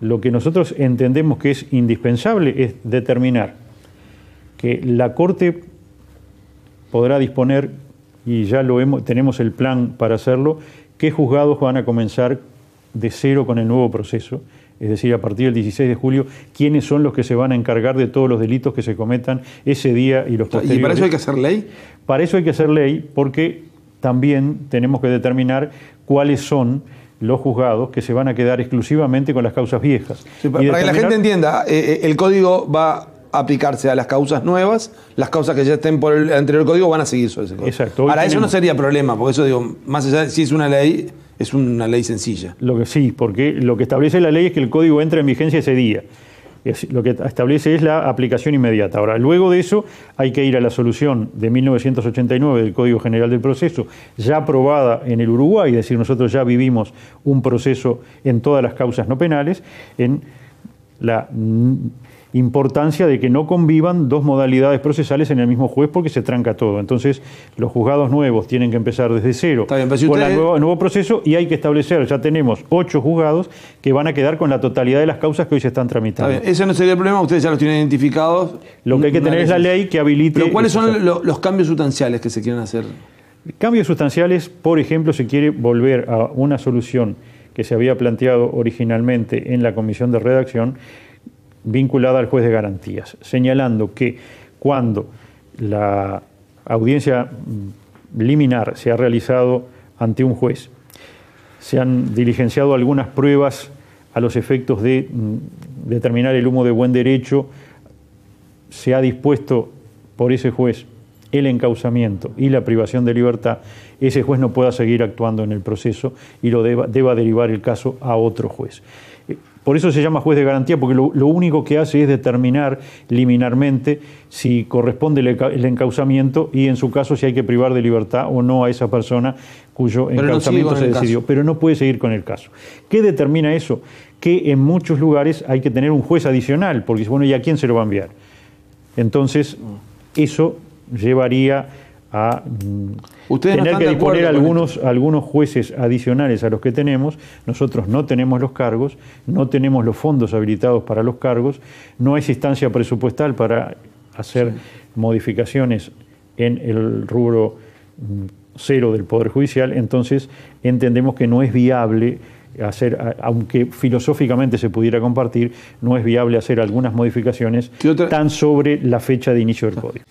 Lo que nosotros entendemos que es indispensable es determinar que la Corte podrá disponer, y ya lo hemos, tenemos el plan para hacerlo, qué juzgados van a comenzar de cero con el nuevo proceso, es decir, a partir del 16 de julio, quiénes son los que se van a encargar de todos los delitos que se cometan ese día y los posteriores. ¿Y para eso hay que hacer ley? Para eso hay que hacer ley porque también tenemos que determinar cuáles son los juzgados que se van a quedar exclusivamente con las causas viejas. para, que la gente entienda, eh, eh, el código va a aplicarse a las causas nuevas, las causas que ya estén por el anterior código van a seguir sobre ese código. Exacto. Ahora, eso no sería problema, porque eso digo, más allá de si es una ley, es una ley sencilla. Lo que sí, porque lo que establece la ley es que el código entra en vigencia ese día. Lo que establece es la aplicación inmediata. Ahora, luego de eso hay que ir a la solución de 1989 del Código General del Proceso, ya aprobada en el Uruguay, es decir, nosotros ya vivimos un proceso en todas las causas no penales, en la importancia de que no convivan dos modalidades procesales en el mismo juez porque se tranca todo. Entonces, los juzgados nuevos tienen que empezar desde cero con el nuevo proceso y hay que establecer, ya tenemos ocho juzgados que van a quedar con la totalidad de las causas que hoy se están tramitando. Ese no sería el problema, ustedes ya los tienen identificados. Lo que hay que tener es la ley que habilite... Pero ¿cuáles son los cambios sustanciales que se quieren hacer? Cambios sustanciales, por ejemplo, se quiere volver a una solución que se había planteado originalmente en la comisión de redacción, vinculada al juez de garantías, señalando que cuando la audiencia liminar se ha realizado ante un juez, se han diligenciado algunas pruebas a los efectos de mm, determinar el humo de buen derecho, se ha dispuesto por ese juez el encausamiento y la privación de libertad, ese juez no pueda seguir actuando en el proceso y lo deba, deba derivar el caso a otro juez. Por eso se llama juez de garantía, porque lo, único que hace es determinar liminarmente si corresponde el, encausamiento y en su caso si hay que privar de libertad o no a esa persona cuyo encausamiento se decidió. Pero no puede seguir con el caso. ¿Qué determina eso? Que en muchos lugares hay que tener un juez adicional, porque bueno, ¿y a quién se lo va a enviar? Entonces, eso llevaría a mm, tener que disponer algunos, algunos jueces adicionales a los que tenemos. Nosotros no tenemos los cargos, no tenemos los fondos habilitados para los cargos, no hay instancia presupuestal para hacer modificaciones en el rubro mm, cero del Poder Judicial, entonces entendemos que no es viable hacer, aunque filosóficamente se pudiera compartir, no es viable hacer algunas modificaciones tan sobre la fecha de inicio del código.